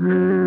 Mm.